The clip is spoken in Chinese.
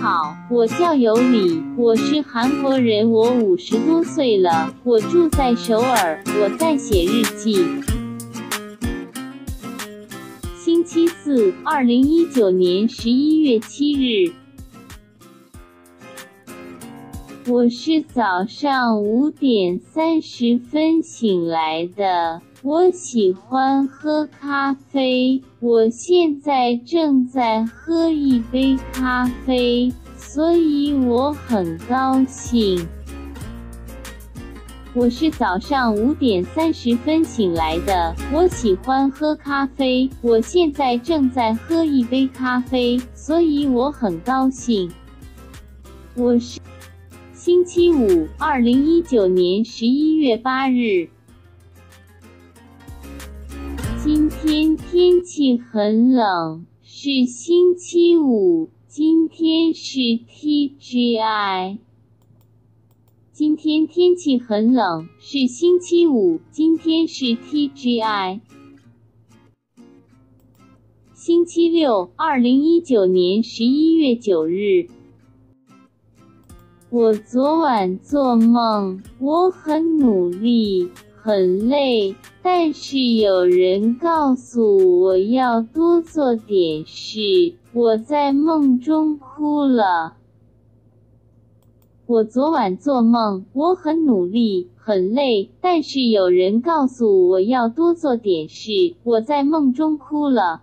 好，我叫尤里，我是韩国人，我五十多岁了，我住在首尔，我在写日记。星期四，二零一九年十一月七日。我是早上五点三十分醒来的。我喜欢喝咖啡，我现在正在喝一杯咖啡，所以我很高兴。我是早上五点三十分醒来的。我喜欢喝咖啡，我现在正在喝一杯咖啡，所以我很高兴。我是。星期五，二零一九年十一月八日。今天天气很冷，是星期五。今天是 TGI。今天天气很冷，是星期五。今天是 TGI。星期六，二零一九年十一月九日。我昨晚做梦，我很努力，很累，但是有人告诉我要多做点事，我在梦中哭了。我昨晚做梦，我很努力，很累，但是有人告诉我要多做点事，我在梦中哭了。